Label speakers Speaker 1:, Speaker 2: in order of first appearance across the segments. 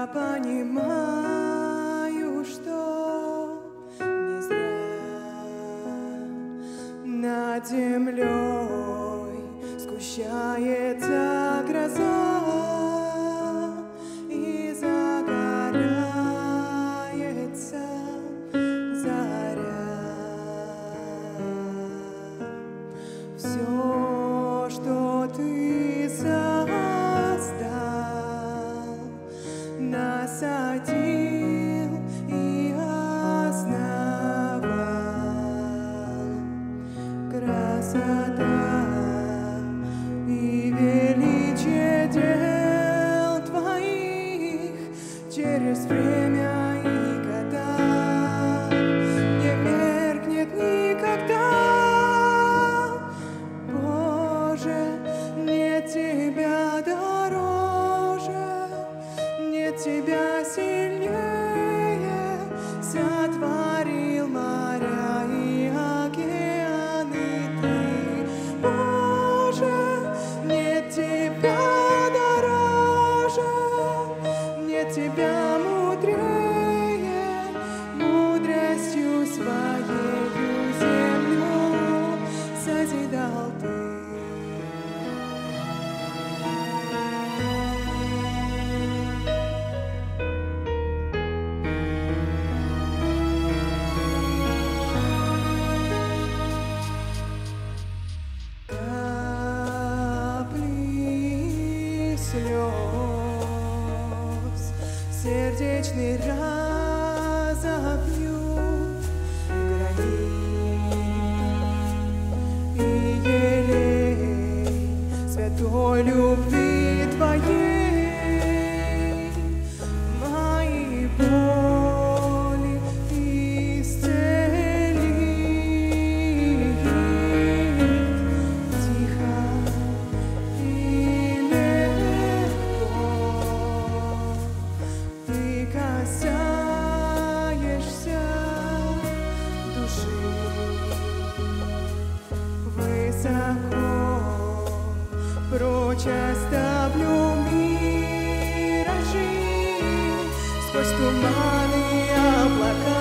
Speaker 1: Я понимаю, что не зря над землей сгущается гроза и загорается заря. Все, что ты Spirit. вдячний разом. часто в любви сквозь туманы и облака.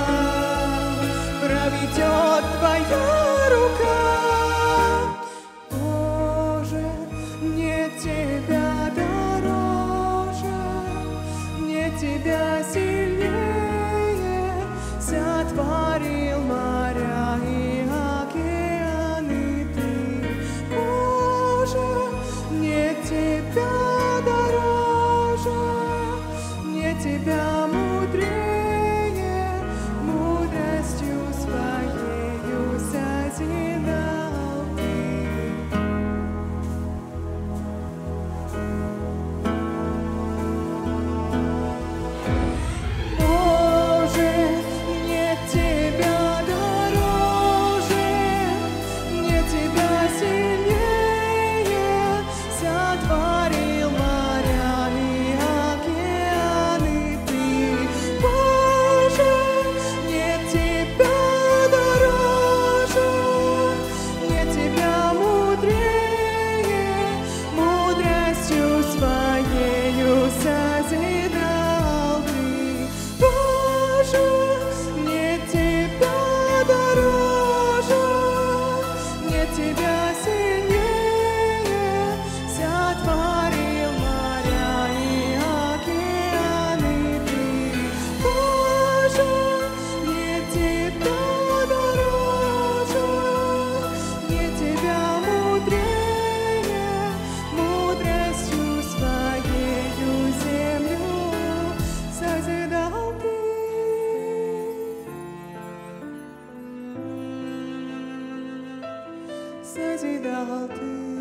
Speaker 1: созидал ты.